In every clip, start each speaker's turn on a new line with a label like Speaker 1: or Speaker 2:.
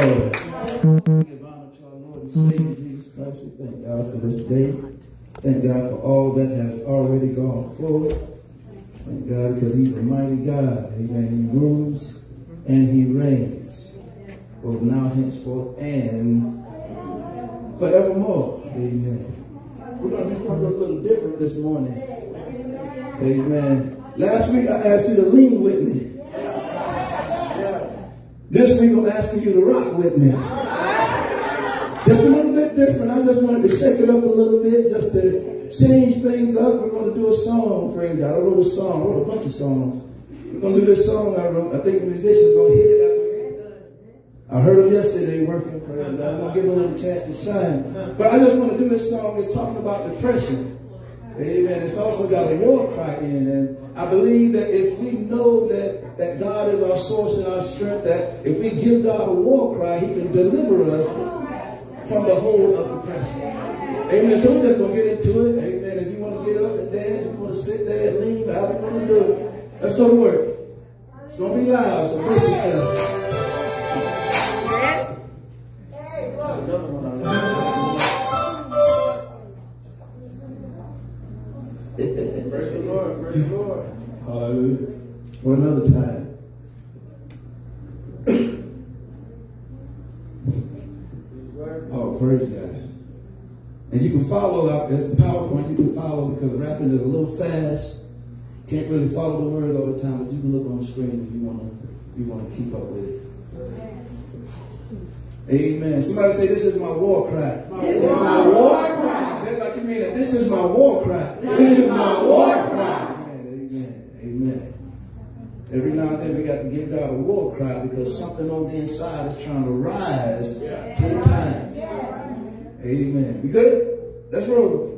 Speaker 1: Give honor to our Lord and Savior Jesus Christ. We thank God for this day. Thank God for all that has already gone forward. Thank God because He's a mighty God. Amen. He rules and He reigns. Both now, henceforth, and forevermore. Amen. We're going to do something a little different this morning. Amen. Last week I asked you to lean with me. This week I'm asking you to rock with me. Just a little bit different. I just wanted to shake it up a little bit just to change things up. We're going to do a song, praise God. I wrote a song, I wrote a bunch of songs. We're going to do this song I wrote. I think the musician's going to hit it. I heard them yesterday working, praise God. I'm going to give them a little chance to shine. But I just want to do this song. It's talking about depression. Amen. It's also got a war cry in it. I believe that if we know that, that God is our source and our strength, that if we give God a war cry, he can deliver us from the hold of depression. Amen. So we're just going to get into it. Amen. If you want to get up and dance, if you want to sit there and lean, however you want to do it, let's go to work. It's going to be loud, so brace yourself.
Speaker 2: Lord. Praise the Lord.
Speaker 1: Hallelujah. For another time. oh, praise God. And you can follow up, there's the PowerPoint you can follow because the rapping is a little fast. Can't really follow the words all the time, but you can look on the screen if you want to you want to keep up with it. Amen. Somebody say, This is my war cry.
Speaker 2: This is my war cry.
Speaker 1: Mean. This is my war cry.
Speaker 2: This is my war cry.
Speaker 1: Amen. Amen. Every now and then we got to give God a war cry because something on the inside is trying to rise to the times. Amen. We good? Let's roll.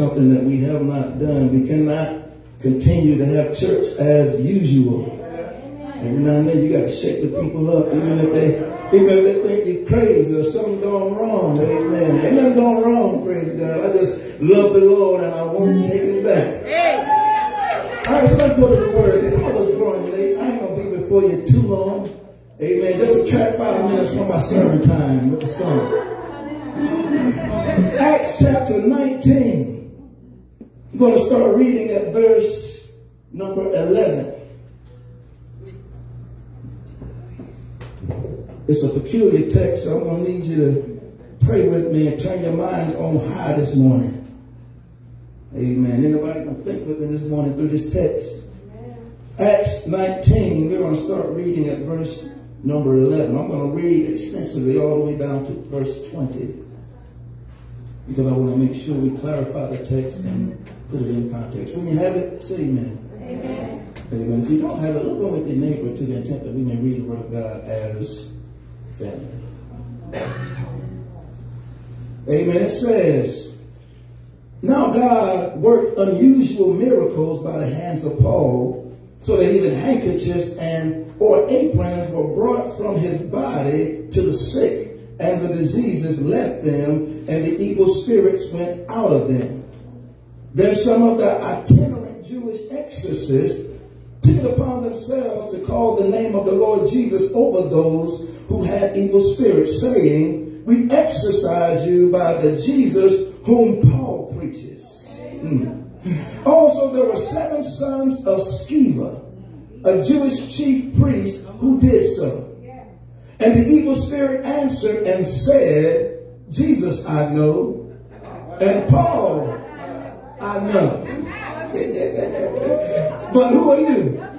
Speaker 1: Something that we have not done. We cannot continue to have church as usual. Every now and then you got to shake the people up, even if they even if they think you're crazy or something going wrong. Amen. Ain't nothing going wrong, praise God. I just love the Lord and I won't take it back. All right, so let's go to the word. And I was growing late. I ain't gonna be before you too long. Amen. Just subtract five minutes from my sermon time with the song. Acts chapter 19. Going to start reading at verse number 11. It's a peculiar text, so I'm going to need you to pray with me and turn your minds on high this morning. Amen. Anybody going to think with me this morning through this text? Acts 19, we're going to start reading at verse number 11. I'm going to read extensively all the way down to verse 20 because I want to make sure we clarify the text and put it in context. When you have it, say amen. Amen. Amen. If you don't have it, look over at your neighbor to the intent that we may read the word of God as family. Amen. It says, Now God worked unusual miracles by the hands of Paul, so that even handkerchiefs and or aprons were brought from his body to the sick, and the diseases left them, and the evil spirits went out of them. Then some of the itinerant Jewish exorcists took upon themselves to call the name of the Lord Jesus over those who had evil spirits, saying, We exorcise you by the Jesus whom Paul preaches. Mm. Also, there were seven sons of Sceva, a Jewish chief priest, who did so. And the evil spirit answered and said, Jesus I know, And Paul, I know. but who are you?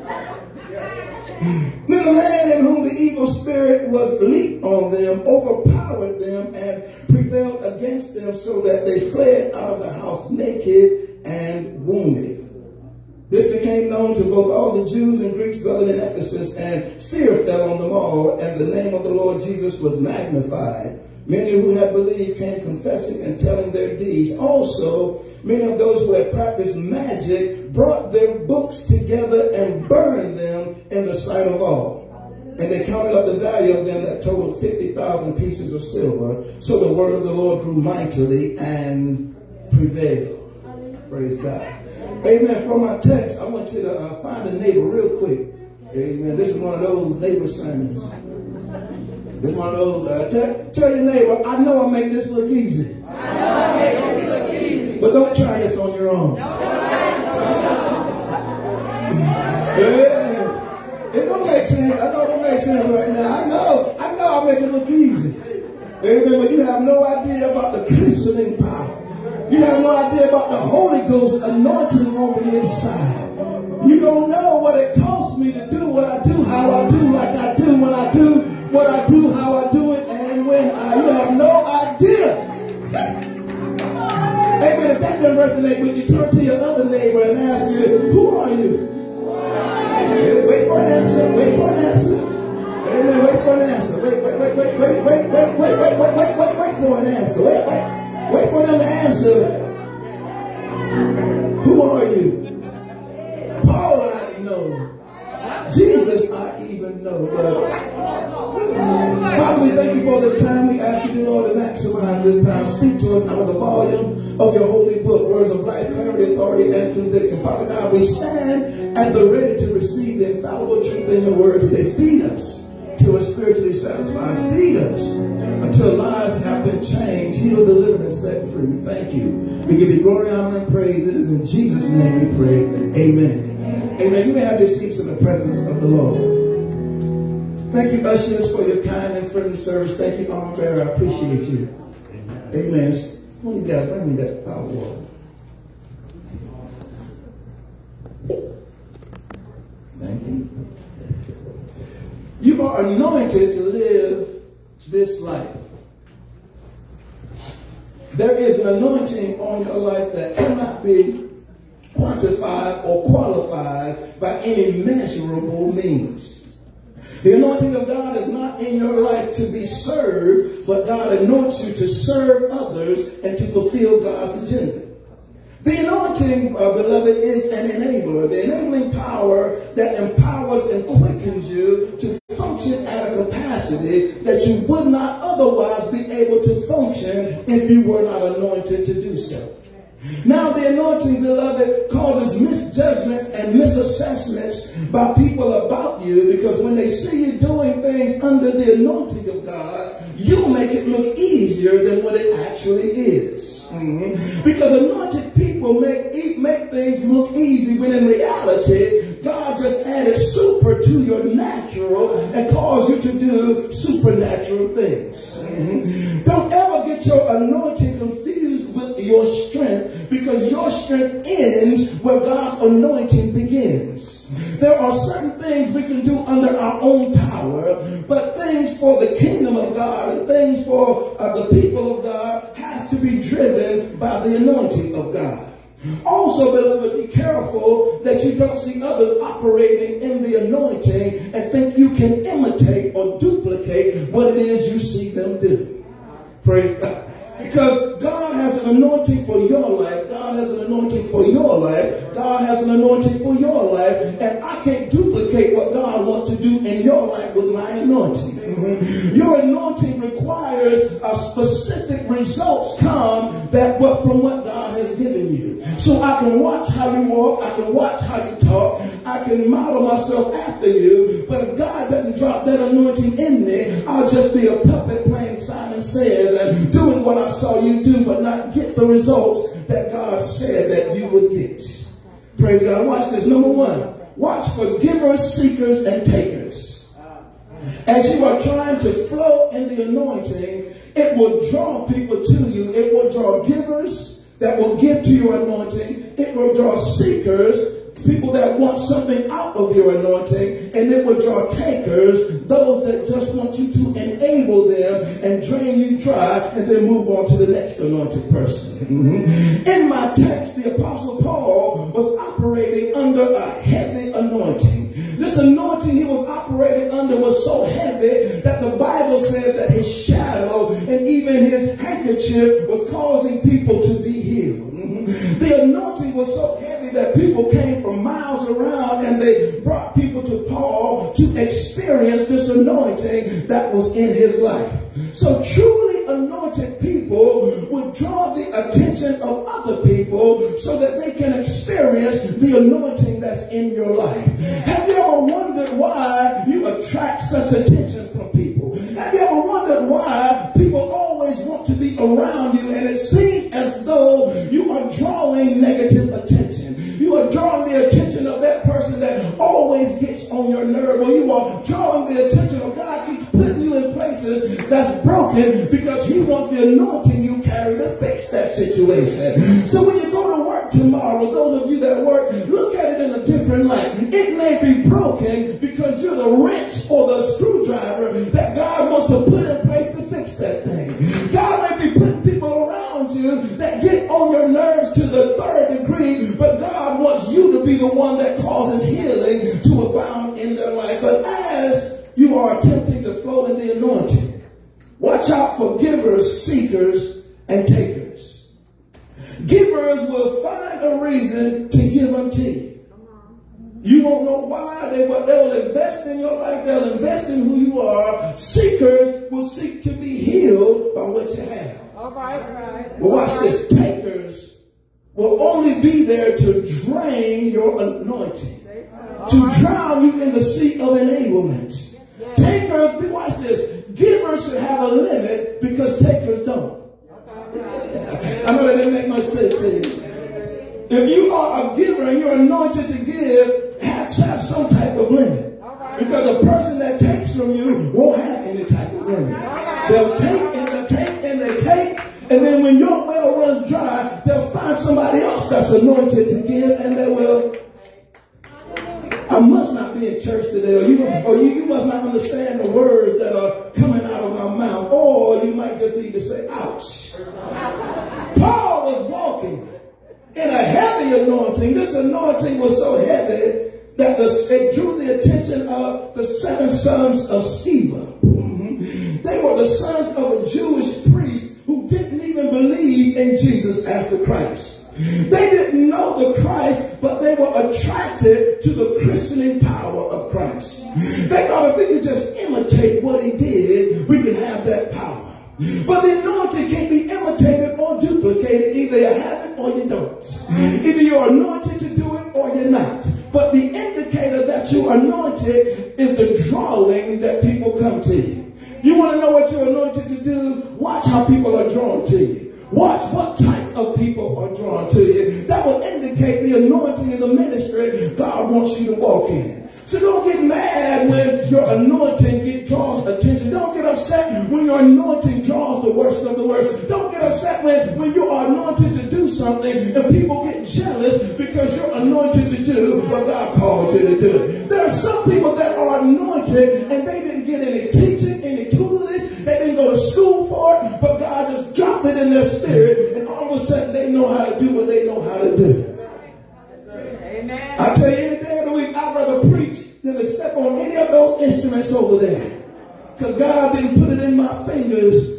Speaker 1: Then the man in whom the evil spirit was leaped on them, overpowered them, and prevailed against them, so that they fled out of the house naked and wounded. This became known to both all the Jews and Greeks dwelling in Ephesus, and fear fell on them all, and the name of the Lord Jesus was magnified. Many who had believed came confessing and telling their deeds. Also, many of those who had practiced magic brought their books together and burned them in the sight of all. And they counted up the value of them that totaled 50,000 pieces of silver. So the word of the Lord grew mightily and prevailed. Praise God. Amen. From my text, I want you to uh, find a neighbor real quick. Amen. This is one of those neighbor sermons. This is one of those. Uh, tell, tell your neighbor, I know I make this look easy. I know I make this look easy. But don't try this on your own. It don't make sense. I know it don't make sense right now. I know. I know I make it look easy. Amen. But you have no idea about the christening power. You have no idea about the Holy Ghost anointing on the inside. You don't know what it costs me to do what I do, how I do, like I do, when I do what I do, how I do it, and when I. You have no idea. Amen. If that doesn't resonate with you, turn to your other neighbor and ask you, who are you? Wait for an answer. Wait for an answer. Amen. Wait for an answer. Wait, wait, wait, wait, wait, wait, wait, wait, wait, wait, wait, wait, wait for an answer. Wait, wait, wait for them to answer. Who are you? Paul, I know. Jesus, I even know. Father, we thank you for this time. We ask you, Lord, to maximize this time. Speak to us out of the volume of your holy book, words of life, clarity, authority, and conviction. Father God, we stand at the ready to receive the infallible truth in your word today. Feed us till we're spiritually satisfied. Feed us until lives have been changed, healed, delivered, and set free. We thank you. We give you glory, honor, and praise. It is in Jesus' name we pray. Amen. Amen. You may have your seats in the presence of the Lord. Thank you, ushers, for your kind and friendly service. Thank you, armor bearer. I appreciate you. Amen. When you got, bring me that power water. Thank you. You are anointed to live this life. There is an anointing on your life that cannot be quantified or qualified by any measurable means. The anointing of God is not in your life to be served, but God anoints you to serve others and to fulfill God's agenda. The anointing, uh, beloved, is an enabler, the enabling power that empowers and quickens you to function at a capacity that you would not otherwise be able to function if you were not anointed to do so. Now, the anointing, beloved, causes misjudgments and misassessments by people about you because when they see you doing things under the anointing of God, you make it look easier than what it actually is. Mm-hmm. Because anointed people make, make things look easy when in reality, God just added super to your natural and caused you to do supernatural things. Mm-hmm. Don't ever get your anointing confused with your strength because your strength ends where God's anointing begins. There are certain things we can do under our own power, but things for the kingdom of God and things for uh, the people of God has to be driven by the anointing of God. Also, beloved, be careful that you don't see others operating in the anointing and think you can imitate or duplicate what it is you see them do. Pray. Because God has an anointing for your life. God has an anointing for your life. God has an anointing for your life. And I can't duplicate what God wants to do in your life with my anointing. Mm-hmm. Your anointing requires a specific results come that what from what God has given you. So I can watch how you walk. I can watch how you talk. I can model myself after you. But if God doesn't drop that anointing in me, I'll just be a puppet playing Simon Says and doing what I saw you do, but not get the results that God said that you would get. Praise God. Watch this. Number one, watch for givers, seekers, and takers. As you are trying to flow in the anointing, it will draw people to you. It will draw givers, that will give to your anointing. It will draw seekers people that want something out of your anointing, and it will draw takers, those that just want you to enable them and drain you dry, and then move on to the next anointed person. Mm-hmm. In my text, the Apostle Paul was operating under a heavy anointing. This anointing he was operating under was so heavy that the Bible said that his shadow and even his handkerchief was causing people to be healed. Mm-hmm. The anointing was so heavy that people came they brought people to Paul to experience this anointing that was in his life. So truly anointed people would draw the attention of other people so that they can experience the anointing that's in your life. Have you ever wondered why you attract such attention from people? Have you ever wondered why people always want to be around you and it seems as though you are drawing negative attention? You are drawing the attention of that person that always gets on your nerve or you are drawing the attention of God keeps putting you in places that's broken because he wants the anointing you carry to fix that situation. So when you go to work tomorrow, those of you that work, look at it in a different light. It may be broken because you're the wrench or the screwdriver that God wants to put in place to fix that thing. God may be putting people around you that get on your nerves to the third the one that causes healing to abound in their life. But as you are attempting to flow in the anointing, watch out for givers, seekers, and takers. Givers will find a reason to give unto you. You won't know why. They will, they will invest in your life. They'll invest in who you are. Seekers will seek to be healed by what you have.
Speaker 3: All right, right.
Speaker 1: But watch this. Takers will only be there to drain your anointing. To drown you in the sea of enablement. Takers, watch this. Givers should have a limit because takers don't. I know that didn't make much sense to you. If you are a giver and you're anointed to give, have to have some type of limit. Because the person that takes from you won't have any type of limit. They'll take and they take and they take, and then when your well runs dry, they'll find somebody else that's anointed to give, and they will. I must not be in church today, or you, or you, you must not understand the words that are coming out of my mouth, or you might just need to say, ouch. Paul was walking in a heavy anointing. This anointing was so heavy that the, it drew the attention of the seven sons of Sceva. Mm-hmm. They were the sons of a Jewish believe in Jesus as the Christ. They didn't know the Christ, but they were attracted to the christening power of Christ. They thought if we could just imitate what he did, we could have that power. But the anointing can't be imitated or duplicated. Either you have it or you don't. Either you're anointed to do it or you're not. But the indicator that you're anointed is the drawing that people come to you. You want to know what you're anointed to do? Watch how people are drawn to you. Watch what type of people are drawn to you. That will indicate the anointing in the ministry God wants you to walk in. So don't get mad when your anointing get, draws attention. Don't get upset when your anointing draws the worst of the worst. Don't get upset when, when you are anointed to do something and people get jealous because you're anointed to do what God called you to do. Over there. Because God didn't put it in my fingers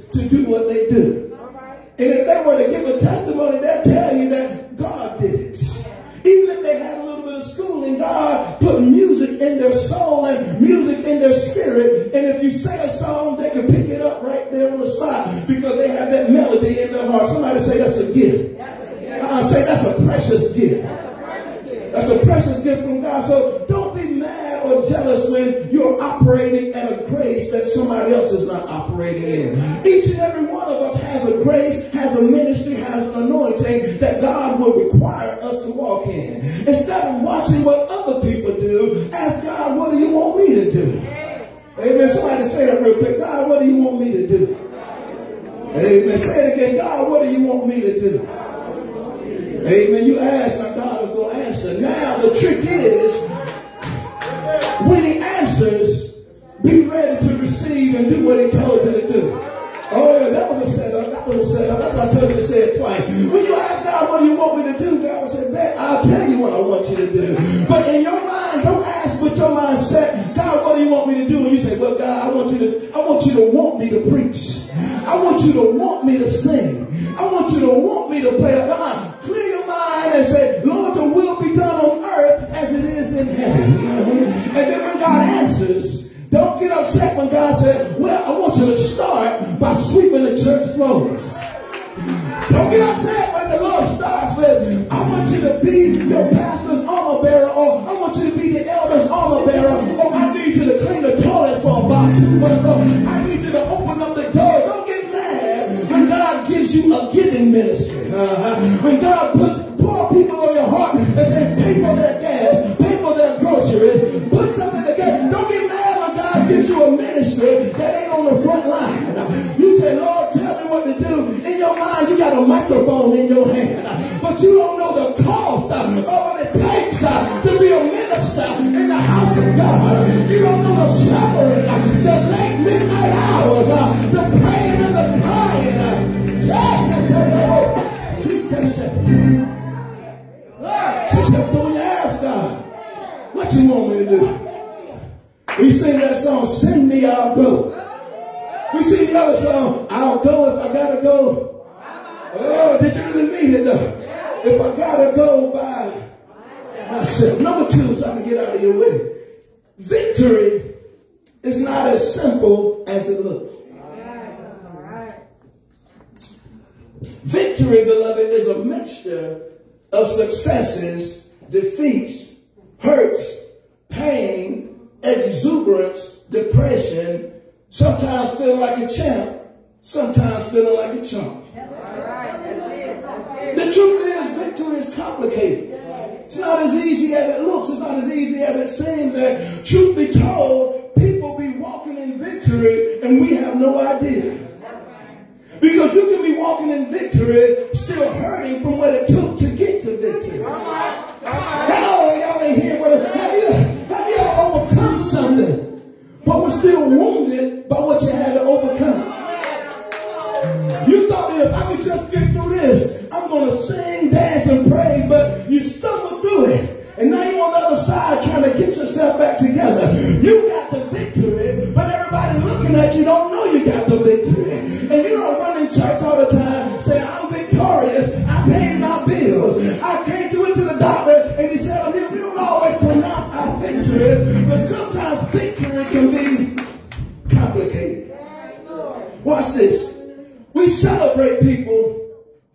Speaker 1: months, or I need you to open up the door. Don't get mad when God gives you a giving ministry. Uh-huh. When God puts poor people on your heart and say, pay for their gas, pay for their groceries, put something together. Don't get mad when God gives you a ministry that ain't on the front line. You say, Lord, tell me what to do. In your mind, you got a microphone in your hand, but you don't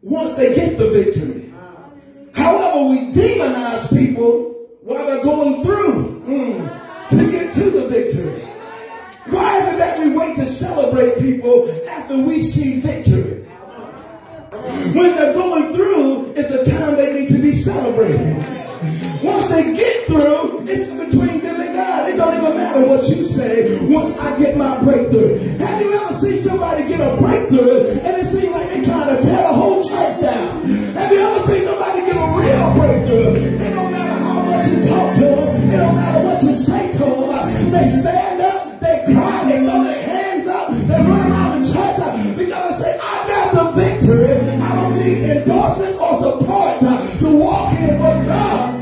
Speaker 1: once they get the victory. However, we demonize people while they're going through mm, to get to the victory. Why is it that we wait to celebrate people after we see victory? When they're going through is the time they need to be celebrated. Once they get through, it's between them and God. It don't even matter what you say once I get my breakthrough. Have you ever seen somebody get a breakthrough and it seems like they kind to you ever seen somebody get a real breakthrough? It don't matter how much you talk to them. It don't matter what you say to them. They stand up, they cry, they throw their hands up, they run around the church uh, because they say, I got the victory. I don't need endorsements or support uh, to walk in with God.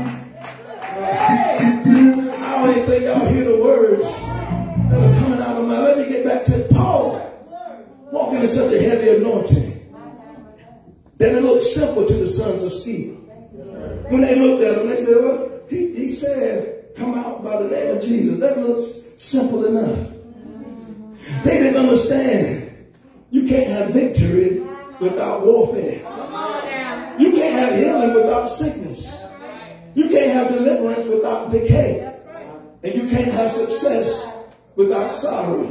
Speaker 1: I don't even think y'all hear the words that are coming out of my. Let me get back to Paul. Walking in such a heavy anointing that it looked simple to the sons of Sceva. When they looked at him, they said, Well, he, he said, Come out by the name of Jesus. That looks simple enough. They didn't understand. You can't have victory without warfare. You can't have healing without sickness. You can't have deliverance without decay. And you can't have success without sorrow.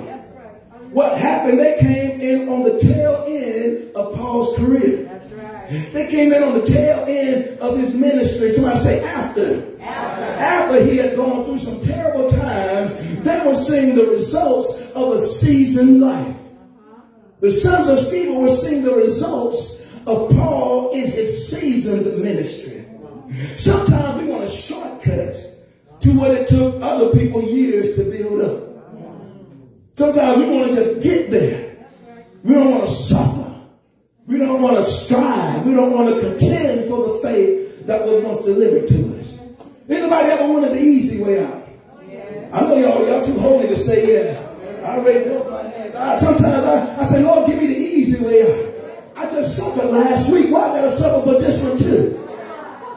Speaker 1: What happened, they came in on the tail end of Paul's career. They came in on the tail end of his ministry. Somebody say after. After he had gone through some terrible times, they were seeing the results of a seasoned life. Uh-huh. The sons of Sceva were seeing the results of Paul in his seasoned ministry. Sometimes we want a shortcut to what it took other people years to build up. Sometimes we want to just get there. We don't want to suffer. We don't want to strive. We don't want to contend for the faith that was once delivered to us. Anybody ever wanted the easy way out? I know y'all, y'all too holy to say yeah. I already know my hand. I, sometimes I, I say, Lord, give me the easy way out. I just suffered last week. Why I gotta suffer for this one too?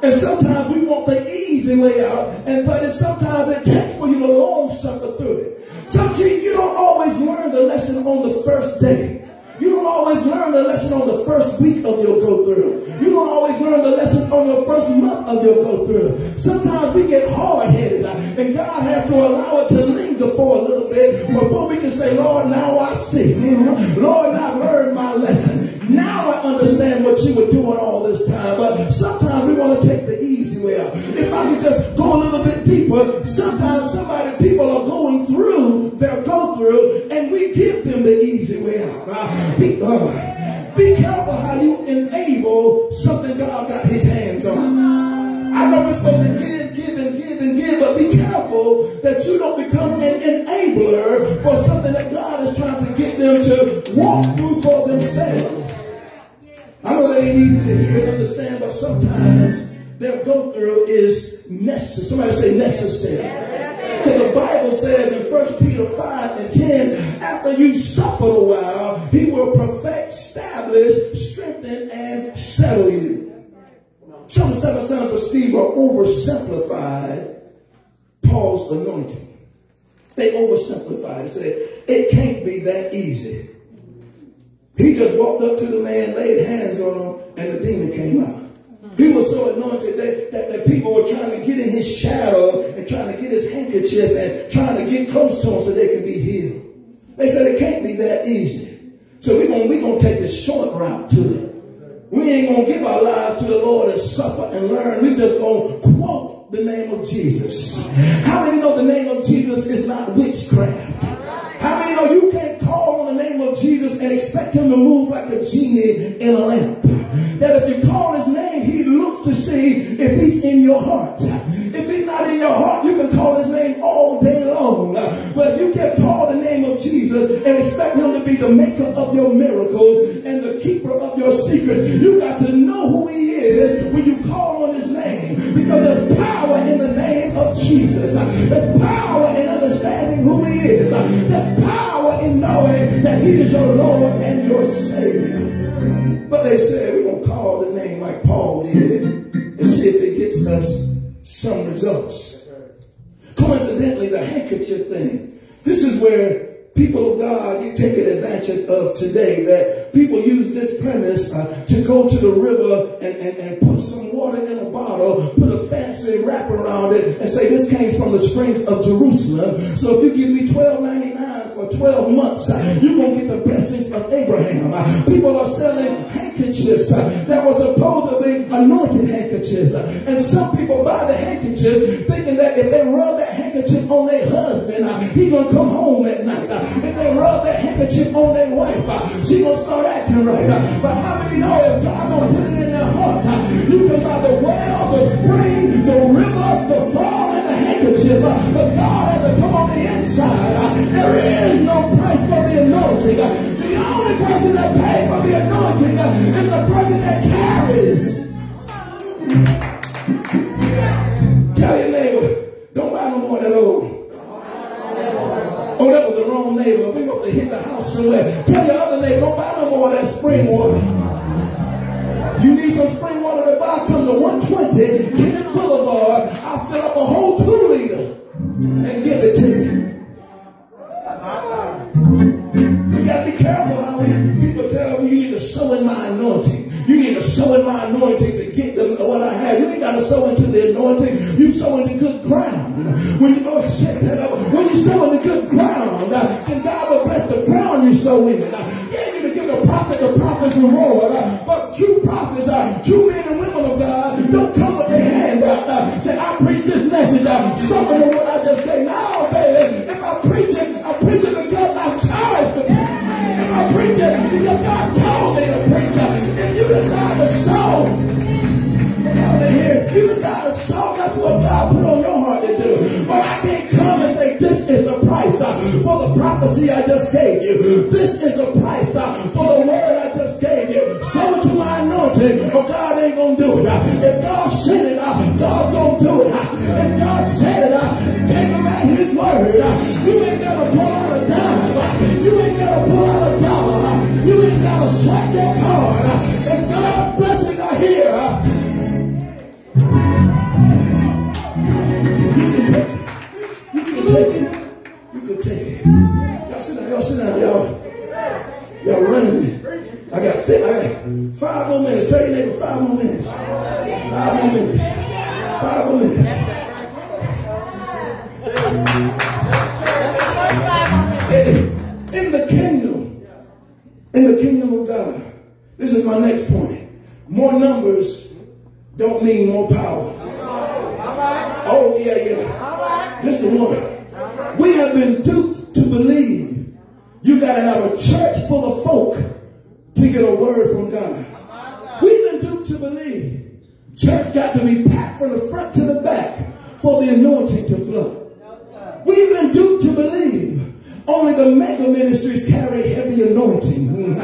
Speaker 1: And sometimes we want the easy way out, and but it, sometimes it takes for you to long suffer through it. Sometimes you don't always learn the lesson on the first day. You don't always learn the lesson on the first week of your go through. You don't always learn the lesson on the first month of your go through. Sometimes we get hard headed and God has to allow it to linger for a little bit before we can say, Lord, now I see. Mm-hmm. Lord, I learned my lesson. Now I understand what you were doing all this time. But sometimes we want to take the easy way out. If I could just go a little bit deeper, sometimes somebody, people are going through their go through and we give them the easy way out. Uh, be, uh, be careful how you enable something God got his hands on. I know we're supposed to give, give, and give and give, but be careful that you don't become an enabler for something that God is trying to get them to walk through for themselves. I know that ain't easy to hear and understand, but sometimes their go through is necessary. Somebody say necessary. Bible says in 1 Peter 5 and 10, after you suffer a while, he will perfect, establish, strengthen, and settle you. Some seven sons of Sceva oversimplified Paul's anointing. They oversimplified and said, it can't be that easy. He just walked up to the man, laid hands on him, and the demon came out. He was so anointed that, that, that, people were trying to get in his shadow and trying to get his handkerchief and trying to get close to him so they could be healed. They said it can't be that easy. So we're going we gonna take the short route to it. We ain't going to give our lives to the Lord and suffer and learn. We just going to quote the name of Jesus. How many know the name of Jesus is not witchcraft? How many know you can't And expect him to move like a genie in a lamp? That if you call his name, he looks to see if he's in your heart. If he's not in your heart, you can call his name all day long. Be the maker of your miracles and the keeper of your secrets, you got to know who he is when you call on his name. Because there's power in the name of Jesus. There's power in understanding who he is. There's power in knowing that he is your Lord and your Savior. But they said, we're going to call the name like Paul did and see if it gets us some results. Coincidentally, the handkerchief thing. This is where people of God get taken advantage of today. That people use this premise uh, to go to the river and, and, and put some water in a bottle, put a fancy wrap around it, and say this came from the springs of Jerusalem. So if you give me twelve ninety nine for 12 months, uh, you're going to get the blessings of Abraham. Uh, people are selling handkerchiefs uh, that were supposedly anointed handkerchiefs. And some people buy the handkerchiefs thinking that if they rub that handkerchief on their husband, he's going to come home at night. If they rub that handkerchief on their wife, she's going to start acting right. but how many know if God going to put it in their heart, you can buy the well, the spring, the river, the fall, but God has to come on the inside. there is no price for the anointing. The only person that pays for the anointing is the person that carries. Tell your neighbor, don't buy no more of that old. Oh, that was the wrong neighbor. We're going to hit the house somewhere. Tell your other neighbor, don't buy no more of that spring water. You need some spring water to buy, come to 120 the mega ministries carry heavy anointing.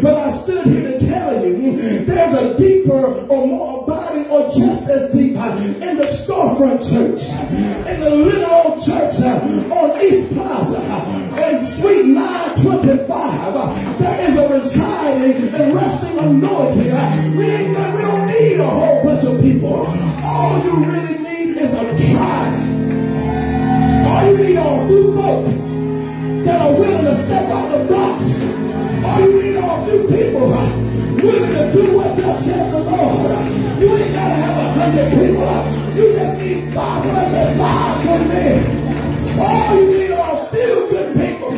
Speaker 1: But I stood here to tell you there's a deeper or more body or just as deep uh, in the storefront church, uh, in the little old church uh, on East Plaza, in Suite 925. There is a residing and resting anointing. We ain't got, we don't need a whole bunch of people. All you really need is a tribe. All you need are a few folk that are willing to step out the box. All you need are a few people willing to do what thus said the Lord. You ain't got to have a hundred people. You just need five of us and five good men. All you need are a few good people.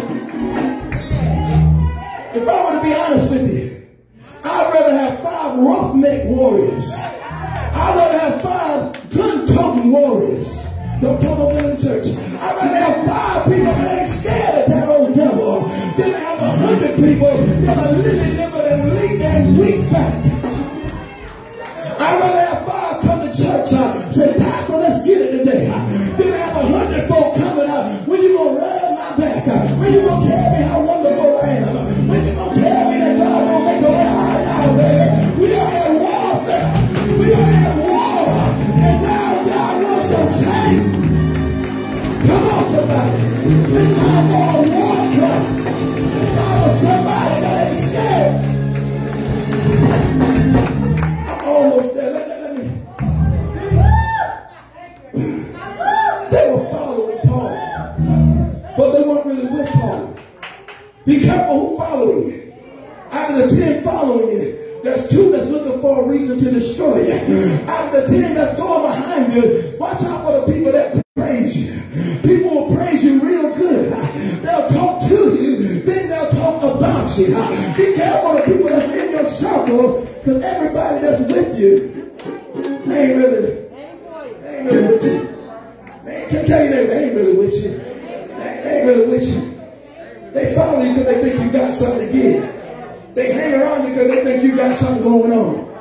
Speaker 1: If I were to be honest with you, I'd rather have five roughneck warriors. I'd rather have five gun-toting warriors. Don't talk about in the church. I'd rather have five people that people that are living liver and lean and weak back. I'd rather have five come to church, uh, say, Pastor, let's get it today. Uh, than to have a hundred folk coming out. When you gonna rub my back? Uh, when you gonna tell me how wonderful I am? Uh, when you gonna tell me that God gonna make a way out now, baby? We are at warfare. We are at war. And now God wants us saved. Come on, somebody. It's time for a war Of the ten following you, there's two that's looking for a reason to destroy you. Out of the ten that's going behind you, watch out for the people that praise you. People will praise you real good. They'll talk to you, then they'll talk about you. Be careful of the people that's in your circle, because everybody that's with you, they ain't really, they ain't really with you. They ain't, can tell you that they ain't really with you. They, they ain't really with you. They follow you because they think you got something to give. They hang around you because they think you got something going on.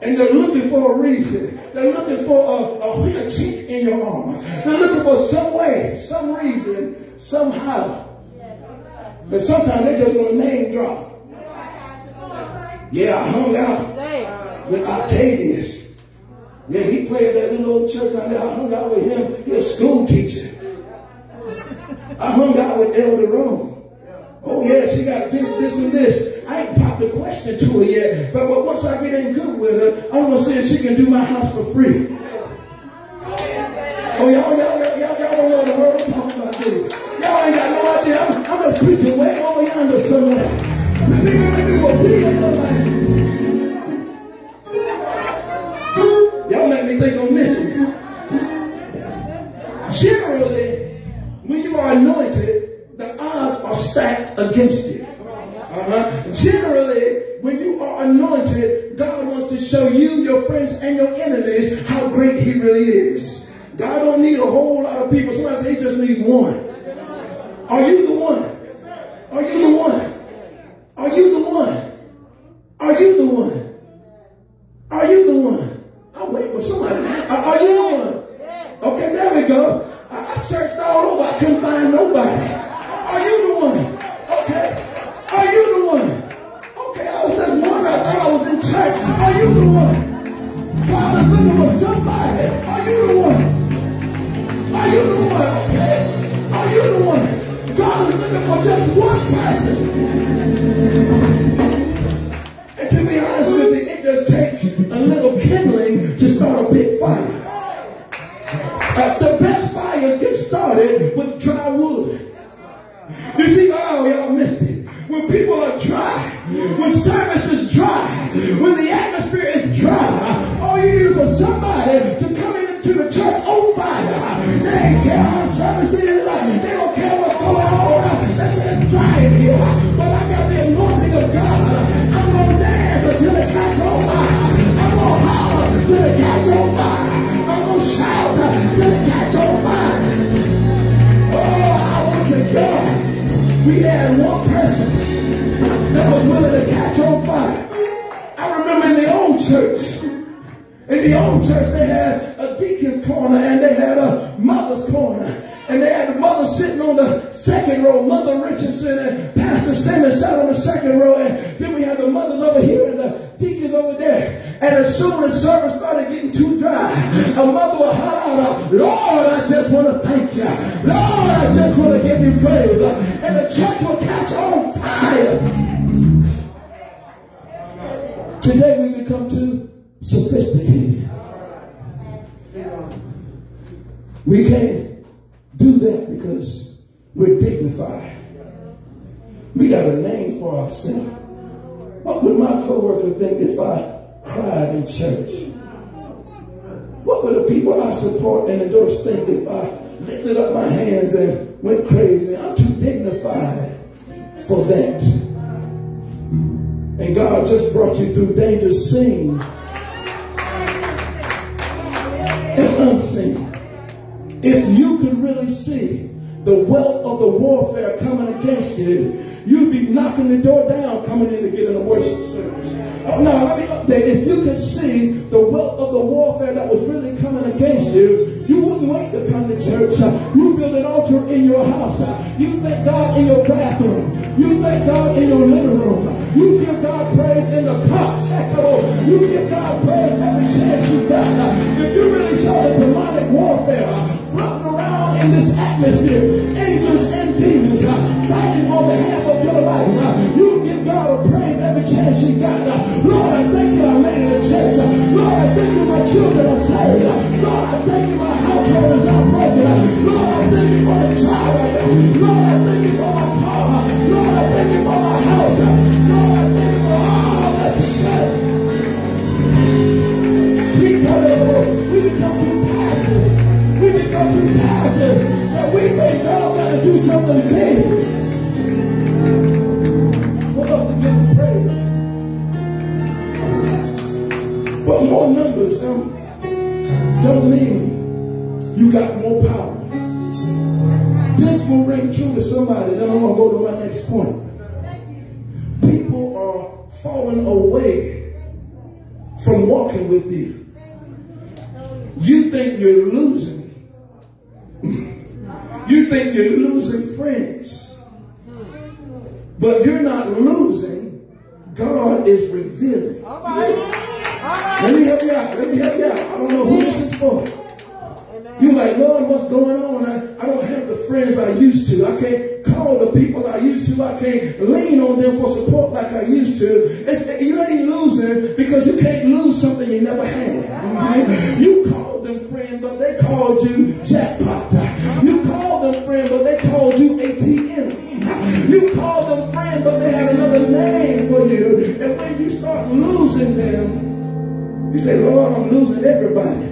Speaker 1: And they're looking for a reason. They're looking for a, a chink in your armor. They're looking for some way, some reason, somehow. But sometimes they just want to name drop. Yeah, I hung out with Octavius. Yeah, he played that little church out there. I hung out with him. He a school teacher. I hung out with Elder Rome. Oh yeah, she got this, this, and this. I ain't popped the question to her yet, but, but once I get in good with her, I want to see if she can do my house for free. Oh y'all, y'all, y'all, y'all, don't know the world I'm talking about, do? Y'all ain't got no idea. I'm, I'm just preaching way over yonder somewhere. Maybe, maybe will be in your life. Y'all make me think I'm missing. Generally, when you are anointed, are stacked against it. Uh-huh. Generally, when you are anointed, God wants to show you, your friends, and your enemies how great He really is. God don't need a whole lot of people. Sometimes He just needs one. Are you the one? Are you the one? Are you the one? Are you the one? Are you the one? I'm waiting for somebody. Are, you the one? Okay, there we go. I searched all over. I couldn't find nobody. Are you the one? God is looking for somebody. Are you the one? Are you the one? Okay. Are you the one? God is looking for just one person. And to be honest with you, it just takes a little kindling to start a big fire. Uh, the best fires get started with dry wood. You see, oh, y'all missed it. When people are dry, when service We had one person that was willing to catch on fire. I remember in the old church, in the old church, they had a deacon's corner and they had a mother's corner. And they had the mother sitting on the second row, Mother Richardson and Pastor Simmons sat on the second row. And then we had the mothers over here and the deacons over there. And as soon as service started getting too dry, a mother would holler out, Lord, I just want to thank you. Lord, I just want to give you praise. And the church will catch on fire. Today we become too sophisticated. We can't do that because we're dignified. We got a name for ourselves. What would my coworker think if I cried in church? What would the people I support and endorse think if I lifted up my hands and went crazy? I'm too dignified for that. And God just brought you through danger seen and unseen. If you could really see the wealth of the warfare coming against you, you'd be knocking the door down coming in to get in a worship service. Oh, no, let me update. If you could see the wealth of the warfare that was really coming against you, you wouldn't wait to come to church. Uh, you build an altar in your house. Uh, you thank God in your bathroom. You thank God in your living room. You give God praise in the car. You give God praise every chance you got. Uh, if you really saw the demonic warfare floating around in this atmosphere, angels fighting on behalf of your life, you give God a praise every chance you got. Lord, I thank you I made it to church. Lord, I thank you my children are saved. Lord, I thank you my household is not broken. Lord, I thank you for the child I got. Lord, I thank you for my car. Lord, I thank you for my house. Lord, I thank you for all that you said. Speak of it, Lord. We become too passive. We become too passive that we think God got to do something big don't, don't mean you got more power. This will ring true to somebody. Then I'm going to go to my next point. People are falling away from walking with you. You think you're losing. You think you're losing friends. But you're not losing. God is revealing. Let me help you out. Let me help you out. I don't know who this is for. You're like, Lord, what's going on? I, I don't have the friends I used to. I can't call the people I used to. I can't lean on them for support like I used to. It's, you ain't losing because you can't lose something you never had. Mhm. You called them friend, but they called you jackpot. You called them friend, but they called you ATM. You called them friend, but they had another name for you. And when you start losing them, you say, Lord, I'm losing everybody.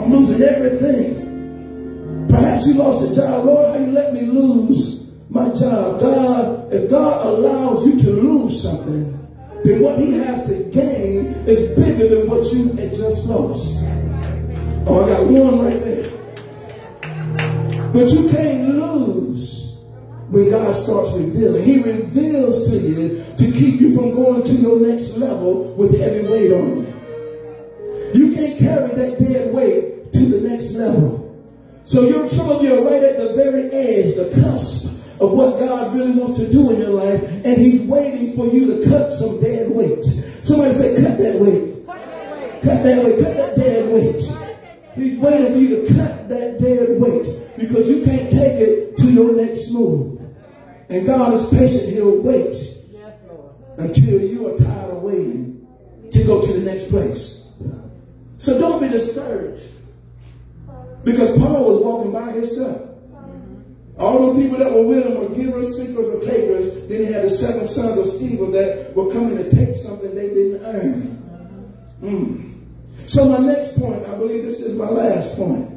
Speaker 1: I'm losing everything. Perhaps you lost a job. Lord, how you let me lose my job? God, if God allows you to lose something, then what he has to gain is bigger than what you had just lost. Oh, I got one right there. But you can't lose when God starts revealing. He reveals to you to keep you from going to your next level with heavy weight on you. You can't carry that dead weight to the next level. So you're, some of you are right at the very edge, the cusp of what God really wants to do in your life, and He's waiting for you to cut some dead weight. Somebody say, cut that weight. Cut that weight. Cut that dead weight. He's waiting for you to cut that dead weight because you can't take it to your next move. And God is patient. He'll wait until you are tired of waiting to go to the next place. So don't be discouraged. Because Paul was walking by himself. All the people that were with him were givers, seekers, or takers. Then he had the seven sons of Sceva that were coming to take something they didn't earn. Mm. So my next point, I believe this is my last point.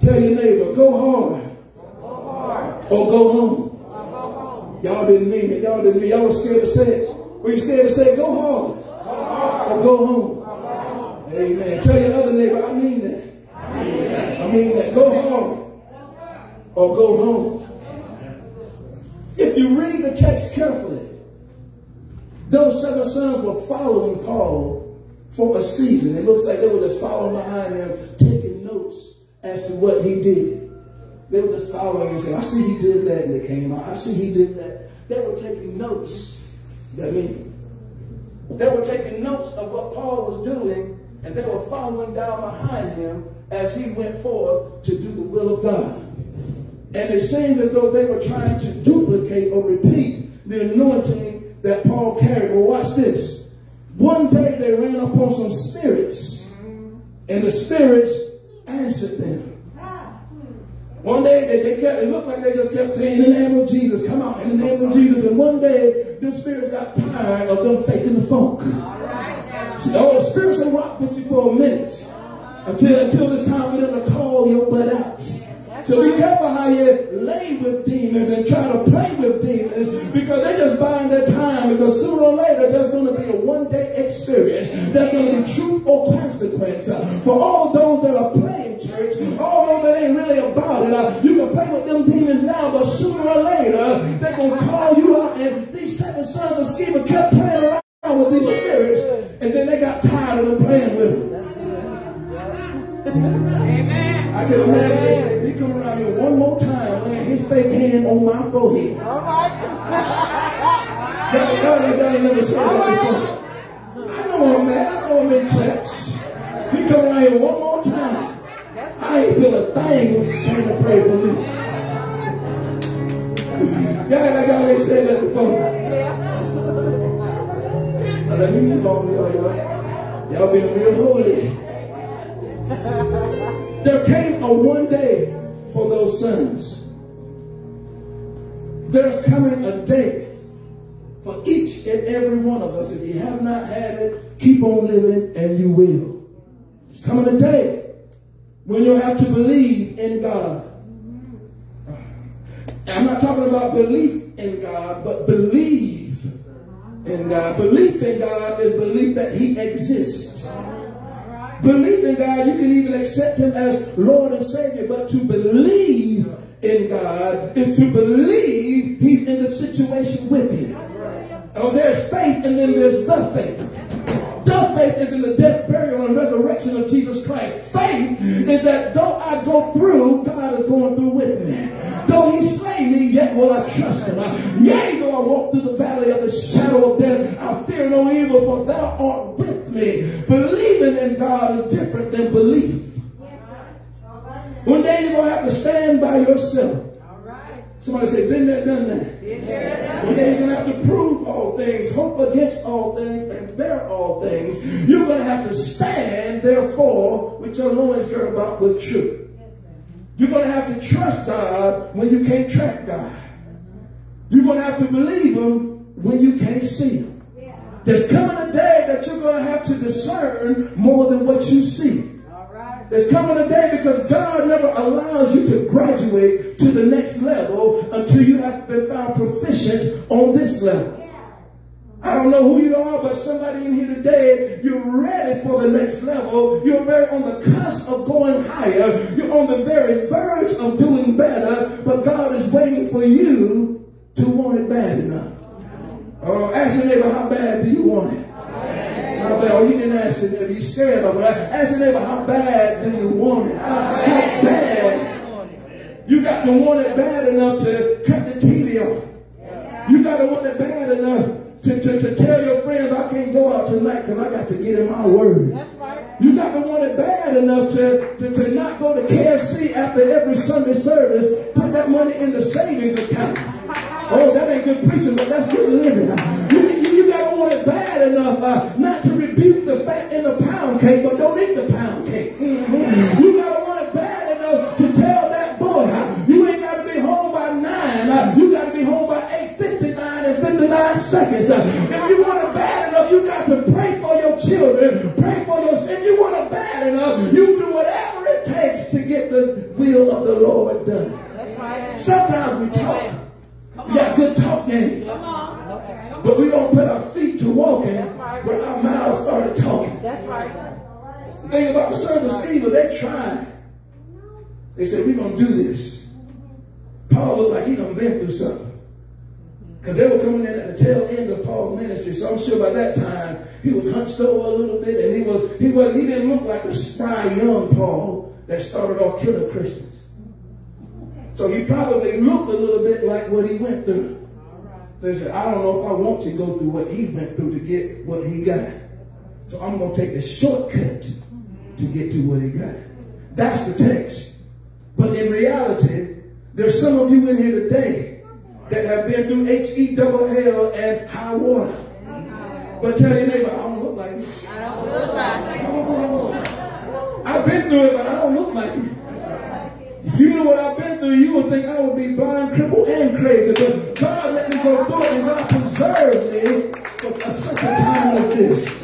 Speaker 1: Tell your neighbor, go hard. Or go home. Y'all didn't mean it. Y'all didn't mean it. Y'all were scared to say it. Were you scared to say it? Go hard. Or go home. Amen. Tell your other neighbor, I mean that. I mean that. Go home or go home. If you read the text carefully, those seven sons were following Paul for a season. It looks like they were just following behind him, taking notes as to what he did. They were just following and saying, I see he did that, and they came out. I see he did that. They were taking notes. That means they were taking notes of what Paul was doing, and they were following down behind him as he went forth to do the will of God. And it seemed as though they were trying to duplicate or repeat the anointing that Paul carried. Well, watch this. One day they ran upon some spirits, and the spirits answered them. One day they, they kept, it looked like they just kept saying, in the name of Jesus, come out, in the name of Jesus. And one day the spirits got tired of them faking the funk. Oh, the spirits will rock with you for a minute until, until it's time for them to call your butt out. So be careful how you lay with demons and try to play with demons because they're just buying their time because sooner or later there's going to be a one-day experience. There's going to be truth or consequence. For all those that are playing church, all those that ain't really about it, uh, you can play with them demons now, but sooner or later they're going to call you out and these seven sons of Sceva kept playing around with these spirits and then they got tired of them playing with them.
Speaker 3: Amen.
Speaker 1: I can imagine they say, he come around here one more time, laying his fake hand on my forehead.
Speaker 3: All right.
Speaker 1: Y'all, y'all, y'all ain't never said that before. I know him, man. I know him in church. He come around here one more time. I ain't feel a thing when he came to pray for me. Y'all, y'all ain't said that before. On, y'all, y'all. Y'all been real holy. There came a one day for those sons. There's coming a day for each and every one of us. If you have not had it, keep on living and you will. It's coming a day when you'll have to believe in God. I'm not talking about belief in God, but believe in God. Uh, belief in God is belief that He exists. Belief in God, you can even accept Him as Lord and Savior, but to believe in God is to believe He's in the situation with you. Oh, there's faith and then there's the faith. Faith is in the death, burial, and resurrection of Jesus Christ. Faith is that though I go through, God is going through with me. Though he slay me, yet will I trust him. Yea, though I walk through the valley of the shadow of death, I fear no evil, for thou art with me. Believing in God is different than belief. One day you're going to have to stand by yourself. Somebody say, been there, done that. You're going to have to prove all things, hope against all things, and bear all things. You're going to have to stand, therefore, with your loins girded about with truth. You're going to have to trust God when you can't track God. You're going to have to believe Him when you can't see Him. There's coming a day that you're going to have to discern more than what you see. There's coming a day because God never allows you to graduate to the next level until you have been found proficient on this level. I don't know who you are, but somebody in here today, you're ready for the next level. You're very on the cusp of going higher. You're on the very verge of doing better, but God is waiting for you to want it bad enough. Uh, ask your neighbor, how bad do you want it? Bad? Oh, you didn't ask your neighbor, you scared of it. Ask your neighbor, how bad do you want it? How, how bad? You got to want it bad enough to cut the TV on. You got to want it bad enough to, to, to tell your friends, I can't go out tonight because I got to get in my word.
Speaker 3: That's right.
Speaker 1: You got to want it bad enough to, to, to not go to KFC after every Sunday service, put that money in the savings account. Oh, that ain't good preaching, but that's good living. You, you, you got to want it bad enough uh, not to rebuke the fat in the pound cake, but don't eat the pound cake. You got to want it bad enough to tell that boy, you ain't got to be home by 9. uh, you got to be home by 8.59 and 59 seconds. If you want it bad enough, you got to pray for your children. Pray for your... If you want it bad enough, you do whatever it takes to get the will of the Lord done.
Speaker 3: That's right.
Speaker 1: Sometimes we talk. We got good talk game.
Speaker 3: Come on.
Speaker 1: But we don't put our feet to walking when our mouths The thing about the sons of Sceva, they tried. They said, we're going to do this. Paul looked like he done been through something. Because they were coming in at the tail end of Paul's ministry. So I'm sure by that time he was hunched over a little bit and he was he was he didn't look like the spry young Paul that started off killing Christians. So he probably looked a little bit like what he went through. They said, I don't know if I want to go through what he went through to get what he got. So I'm going to take the shortcut to get to what he got. That's the text. But in reality, there's some of you in here today that have been through H-E-double-L and high water. But tell your neighbor, I don't look like you.
Speaker 3: I don't look like it.
Speaker 1: I've been through it, but I don't look like you. If you what I've been through, you would think I would be blind, crippled, and crazy. But God let me go through it, and God preserved me for such a time as this.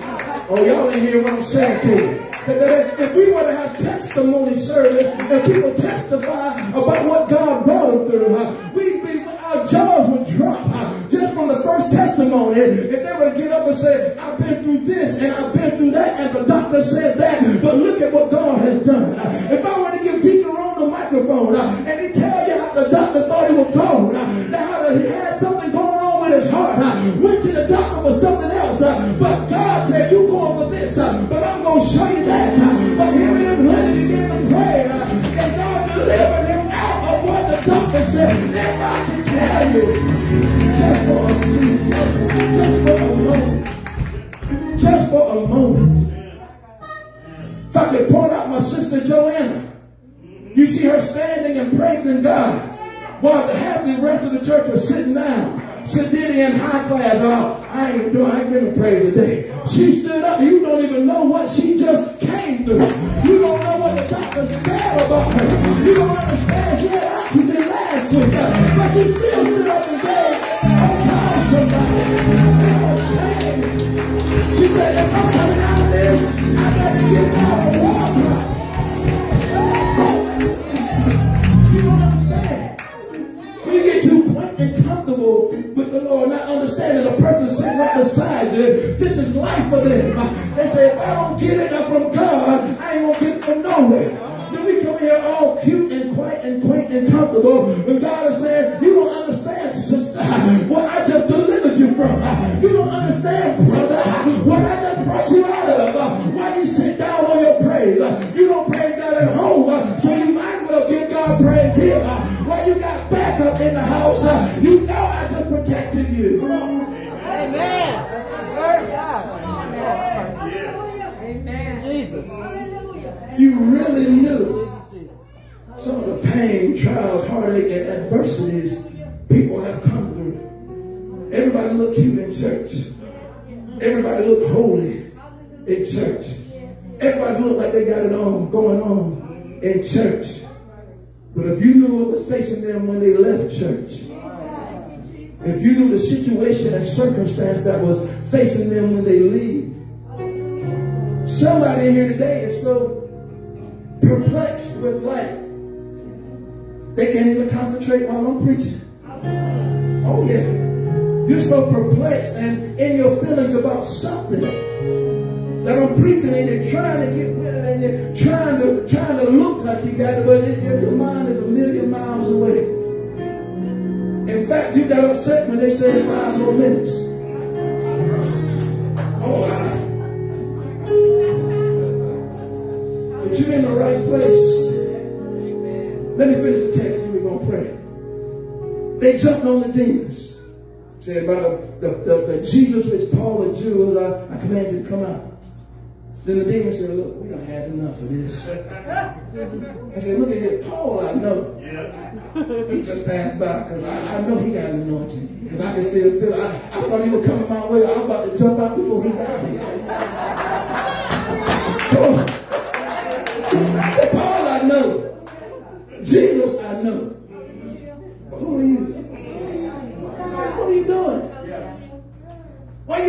Speaker 1: Oh, y'all ain't hear what I'm saying to you. That- If we were to have testimony service and people testify about what God brought them through, we'd be, our jaws would drop just from the first testimony. If they were to get up and say, I've been through this and I've been through that, and the doctor said that, but look at what God has done. If I were to give Deacon Ron the microphone and he tell you how the doctor thought he was gone, now how he had something going on with his heart, just, for a moment, just for a moment, if I could point out my sister Joanna, you see her standing and praising God while the half the rest of the church was sitting down. Sedity in high class. Oh, I ain't doing, I ain't giving praise today. She stood up. You don't even know what she just came through. You don't know what the doctor said about her. You don't understand. She had oxygen last week, but she still stood up This is life for them. They say, if I don't get it situation and circumstance that was facing them when they leave, somebody in here today is so perplexed with life. They can't even concentrate while I'm preaching. Oh yeah. You're so perplexed and in your feelings about something that I'm preaching and you're trying to get rid of it and you're trying to trying to look like you got it, but your mind is a million miles away. Got upset when they said five more minutes. Oh, I, But you're in the right place. Let me finish the text and we're going to pray. They jumped on the demons. Said about the, the, the, the Jesus which Paul a Jew, I, I command you to come out. Then the demon said, look, we don't have enough of this. I said, look at here, Paul I know. He just passed by because I, I know he got an anointing. Because I can still feel it. I, I thought he was coming my way. I was about to jump out before he got here. Paul, Paul I know. Jesus I know. But who are you? What are you doing?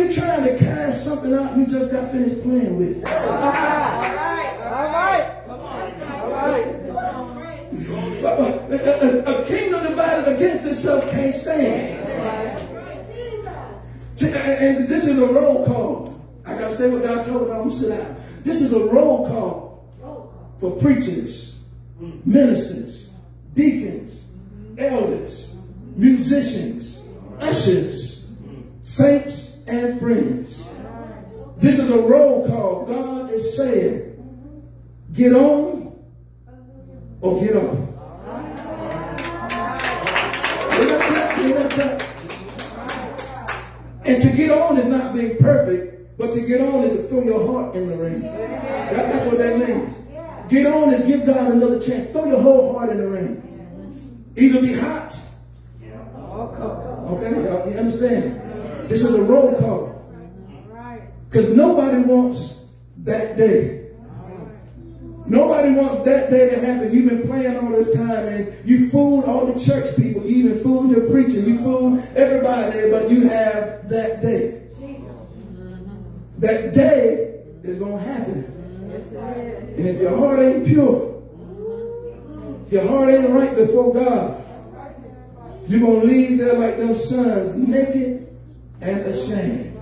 Speaker 1: You trying to cast something out you just got finished playing with?
Speaker 3: All right. All right. All right.
Speaker 1: A, a- a- a kingdom divided against itself can't stand. And and this is a roll call. I gotta say what God told me. I'm gonna sit down. This is a roll call for preachers, ministers, deacons, elders, musicians, ushers, saints, and friends. This is a roll call. God is saying, get on or get off. And to get on is not being perfect, but to get on is to throw your heart in the ring. That- that's what that means. Get on is give God another chance. Throw your whole heart in the ring. Either be hot. Okay, you understand? This is a roll call. Because nobody wants that day. Nobody wants that day to happen. You've been playing all this time and you fooled all the church people. You even fooled your preacher. You fooled everybody but you have that day. That day is going to happen. And if your heart ain't pure, if your heart ain't right before God, you're going to leave there like them sons, naked and ashamed,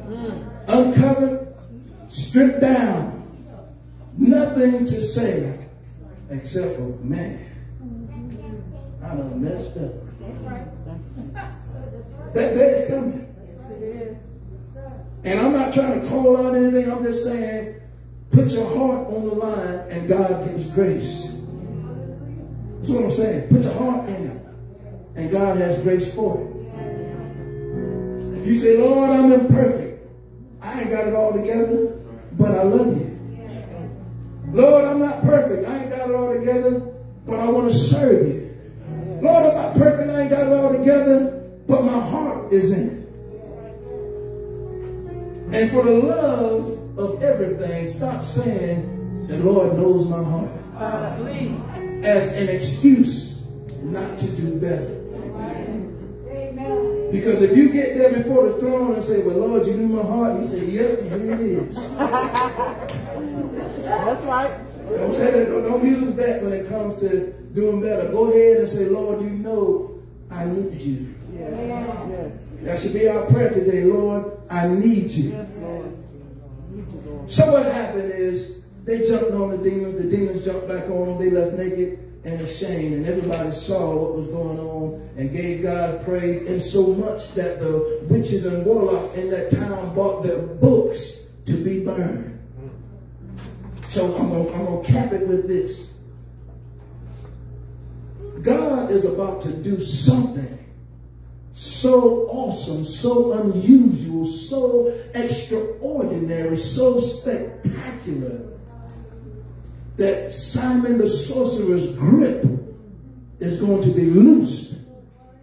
Speaker 1: uncovered, stripped down, nothing to say except for, man, I done messed up. That day is coming. And I'm not trying to call out anything. I'm just saying, put your heart on the line and God gives grace. That's what I'm saying. Put your heart in it. And God has grace for it. If you say, Lord, I'm imperfect. I ain't got it all together, but I love you. Lord, I'm not perfect. I ain't got it all together, but I want to serve you. Lord, I'm not perfect. I ain't got it all together, but my heart is in it. And for the love of everything, stop saying the Lord knows my heart uh, as an excuse not to do better. Because if you get there before the throne and say, Well, Lord, you knew my heart, he said, Yep, here it is.
Speaker 3: That's right.
Speaker 1: Don't say that, don't, don't use that when it comes to doing better. Go ahead and say, Lord, you know I need you.
Speaker 3: Yes. Yes.
Speaker 1: That should be our prayer today. Lord, I need you.
Speaker 3: Yes, Lord. Need you, Lord.
Speaker 1: So what happened is they jumped on the demons. The demons jumped back on them. They left naked and ashamed. And everybody saw what was going on and gave God praise. And so much that the witches and warlocks in that town bought their books to be burned. So I'm going I'm gonna cap it with this. God is about to do something so awesome, so unusual, so extraordinary, so spectacular that Simon the sorcerer's grip is going to be loosed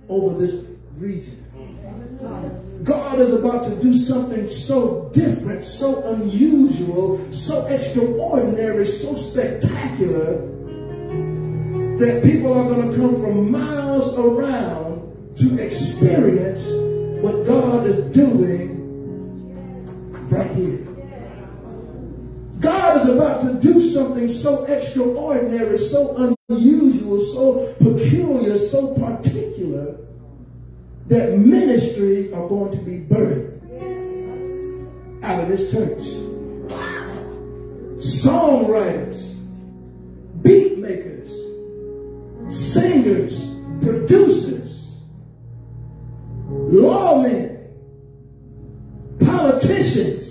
Speaker 1: over this region. God is about to do something so different, so unusual, so extraordinary, so spectacular that people are going to come from miles around to experience what God is doing about to do something so extraordinary, so unusual, so peculiar, so particular that ministries are going to be birthed out of this church. Songwriters, beat makers, singers, producers, lawmen, politicians,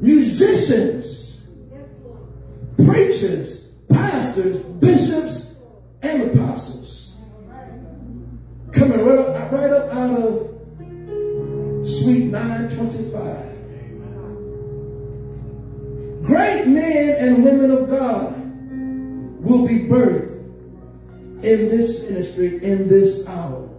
Speaker 1: musicians, preachers, pastors, bishops, and apostles. Coming right up, right up out of Suite 925. Great men and women of God will be birthed in this ministry in this hour.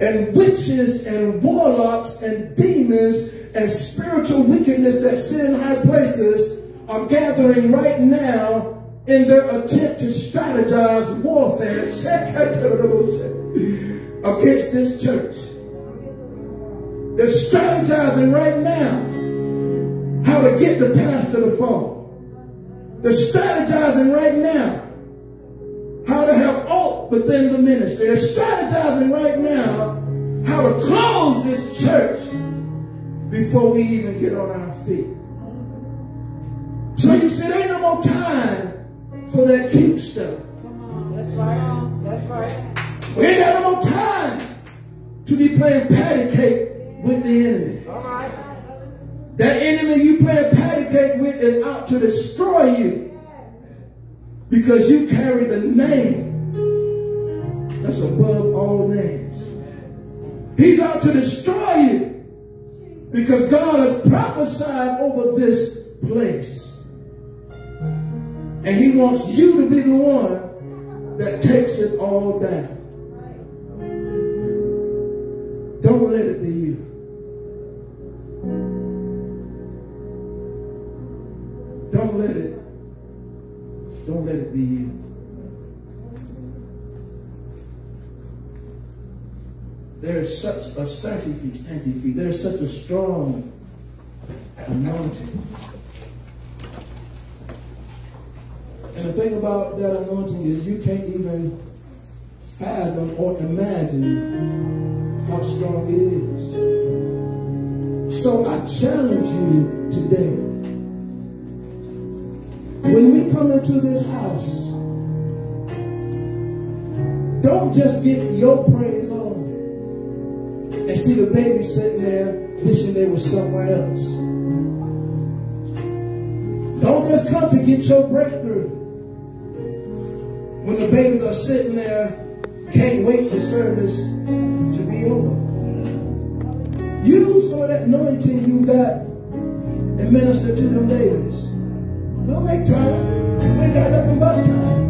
Speaker 1: And witches and warlocks and demons and spiritual wickedness that sit in high places are gathering right now in their attempt to strategize warfare against this church. They're strategizing right now how to get the pastor to fall. They're strategizing right now how to have alt within the ministry. They're strategizing right now how to close this church before we even get on our feet. So you said, ain't no more time for that cute stuff.
Speaker 3: That's right. That's right.
Speaker 1: We ain't got no more time to be playing patty cake with the enemy.
Speaker 3: All right.
Speaker 1: That enemy you playing patty cake with is out to destroy you because you carry the name that's above all names. He's out to destroy you because God has prophesied over this place. And he wants you to be the one that takes it all down. Don't let it be you. Don't let it don't let it be you. There is such a stanty feet, stanty feet. There is such a strong anointing. And the thing about that anointing is you can't even fathom or imagine how strong it is. So I challenge you today when we come into this house, don't just get your praise on see the baby sitting there wishing they were somewhere else. Don't just come to get your breakthrough when the babies are sitting there, can't wait for service to be over. Use of that anointing you got and minister to them babies. Don't make time. We ain't got nothing but time.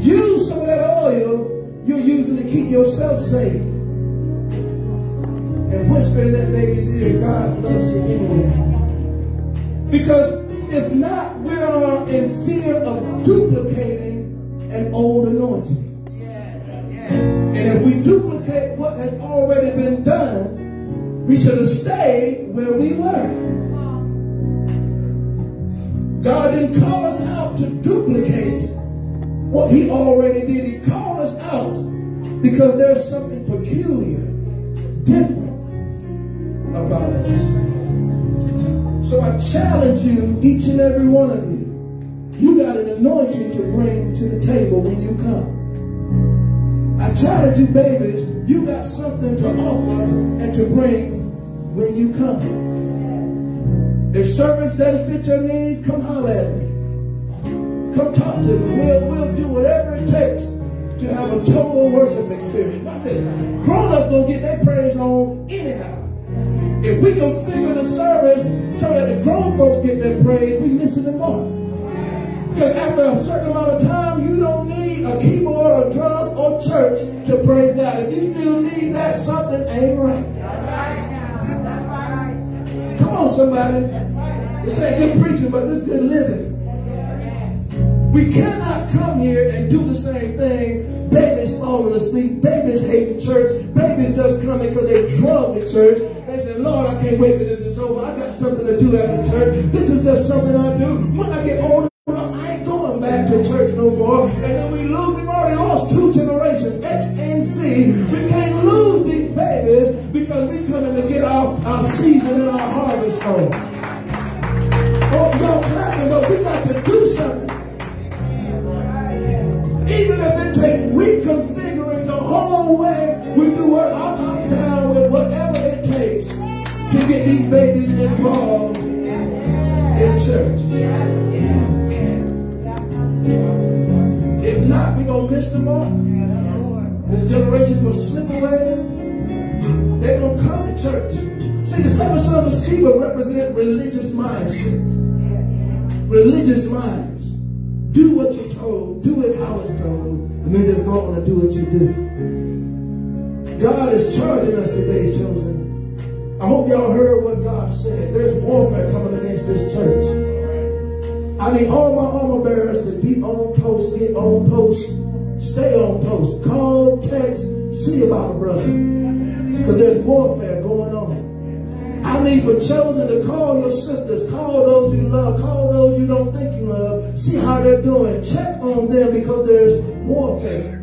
Speaker 1: Use some of that oil you're using to keep yourself safe. Whisper in that baby's ear, God loves you anyway. Because if not, we are in fear of duplicating an old anointing. And if we duplicate what has already been done, we should have stayed where we were. God didn't call us out to duplicate what he already did. He called us out because there's something peculiar, different So I challenge you, each and every one of you, you got an anointing to bring to the table when you come. I challenge you, babies, you got something to offer and to bring when you come. If service doesn't fit your needs, come holler at me. Come talk to me. We'll, we'll do whatever it takes to have a total worship experience. Watch this. Grown-ups don't get their praise on anyhow. If we can figure the service so that the grown folks get their praise, we missing the mark. Because after a certain amount of time, you don't need a keyboard or drums or church to praise God. If you still need that, something ain't right. Come on, somebody. This ain't good preaching, but this good living. We cannot come here and do the same thing. Babies falling asleep. Babies hating church. Babies just coming because they drug the church. Say, Lord, I can't wait till this is over. I got something to do after church. This is just something I do. When I get older, I ain't going back to church no more. And then we lose, we've already lost two generations, X and Z. We can't lose these babies because we're coming to get our, our season and our harvest on. Church. If not, we're going to miss the mark. This generation's going to slip away. They're going to come to church. See, the seven sons of Sceva represent religious mindsets. Religious minds. Do what you're told. Do it how it's told. And then just go on and do what you do. God is charging us today, chosen. I hope y'all heard what God said. There's warfare coming against this church. I need all my armor bearers to be on post, get on post, stay on post. Call, text, see about a brother. Because there's warfare going on. I need for chosen to call your sisters, call those you love, call those you don't think you love, see how they're doing. Check on them because there's warfare.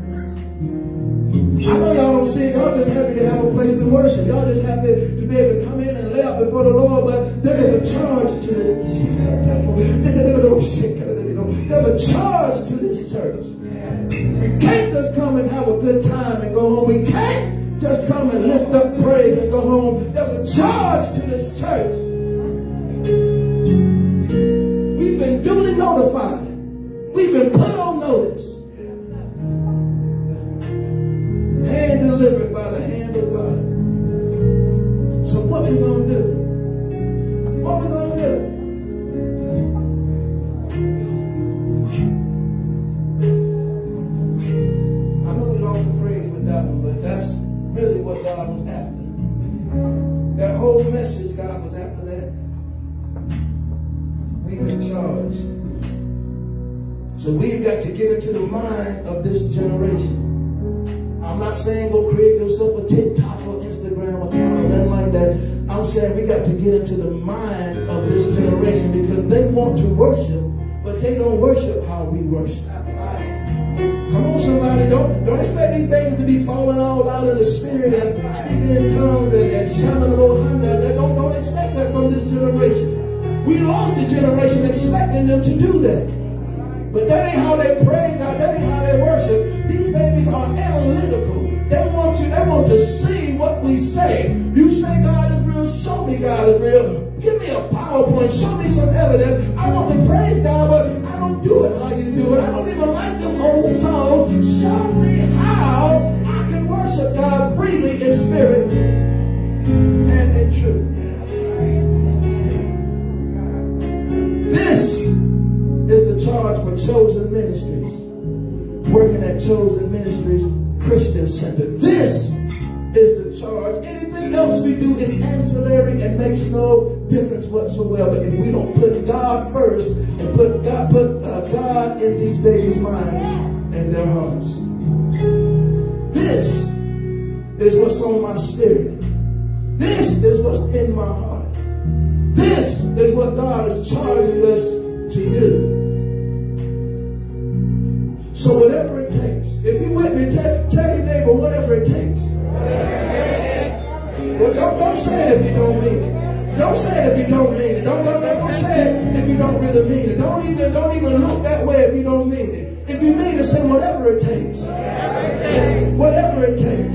Speaker 1: I know y'all don't see. Y'all just happy to have a place to worship. Y'all just happy to be able to come in and lay out before the Lord. But there is a charge to this. There's a charge to this church. We can't just come and have a good time and go home. We can't just come and lift up praise and go home. There's a charge to this church. Worship. Come on, somebody. Don't, don't expect these babies to be falling all out of the spirit and speaking in tongues and, and shouting Lord. They don't, don't expect that from this generation. We lost a generation expecting them to do that. But that ain't how they praise God. That ain't how they worship. These babies are analytical. They want you, they want to see what we say. You say God is real, show me God is real. Give me a PowerPoint, show me some truth. This is the charge for chosen ministries. Working at chosen ministries Christian Center. This is the charge. Anything else we do is ancillary and makes no difference whatsoever if we don't put God first and put God put uh, God in these babies' minds and their hearts. This is what's on my spirit. This is what's in my heart. This is what God is charging us to do. So whatever it takes, if you with me, tell, your neighbor whatever it takes. Well, don't, don't say it if you don't mean it. Don't say it if you don't mean it. Don't, don't, don't say it if you don't really mean it. Don't even, don't even look that way if you don't mean it. If you mean it, say whatever it takes. Whatever it takes. Whatever.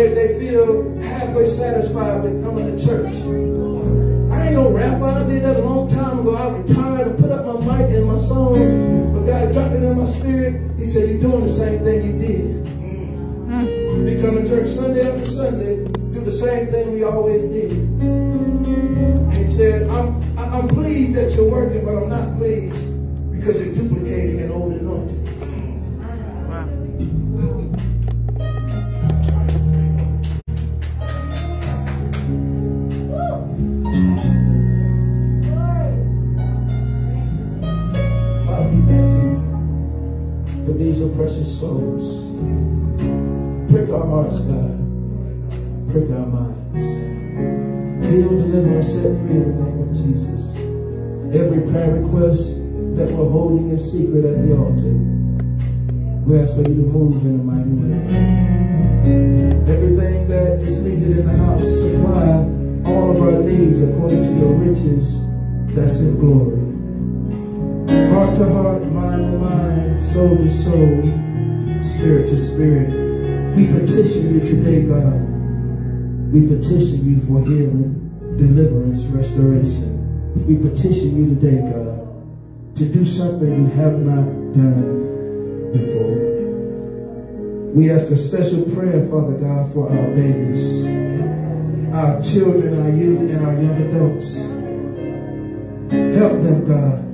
Speaker 1: Way they feel halfway satisfied with coming to church. I ain't no rapper. I did that a long time ago. I retired and put up my mic and my songs. But God dropped it in my spirit. He said, You're doing the same thing you did. Mm. You come to church Sunday after Sunday, do the same thing we always did. And he said, I'm, I'm pleased that you're working, but I'm not pleased because you're duplicating an old anointing. Our hearts, God. Prick our minds. Heal, deliver, and set free in the name of Jesus. Every prayer request that we're holding in secret at the altar, We ask for you to move in a mighty way. Everything that is needed in the house, supply all of our needs according to your riches that's in glory. Heart to heart, mind to mind, soul to soul, spirit to spirit. We petition you today, God. We petition you for healing, deliverance, restoration. We petition you today, God, to do something you have not done before. We ask a special prayer, Father God, for our babies, our children, our youth, and our young adults. Help them, God.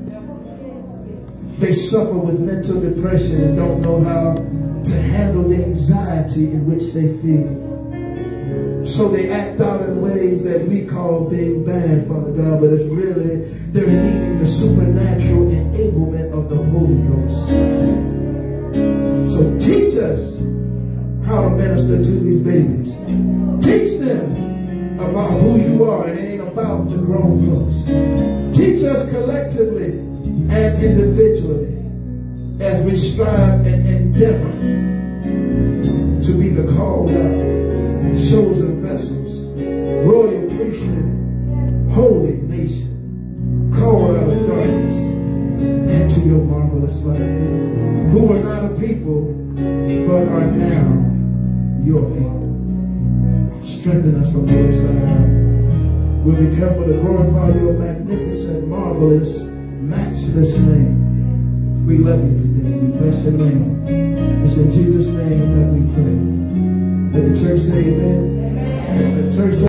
Speaker 1: They suffer with mental depression and don't know how to handle the anxiety in which they feel. So they act out in ways that we call being bad, Father God, but it's really, they're needing the supernatural enablement of the Holy Ghost. So teach us how to minister to these babies. Teach them about who you are. It ain't about the grown folks. Teach us collectively and individually as we strive and endeavor to be the called out, chosen vessels, royal priesthood, holy nation, called out of darkness into your marvelous light, who are not a people, but are now your people. Strengthen us from the inside out. We'll be careful to glorify your magnificent, marvelous, matchless name. We love you today. We bless your name. It's in Jesus' name that we pray. Let the church say amen. Let the church say